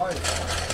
Olha.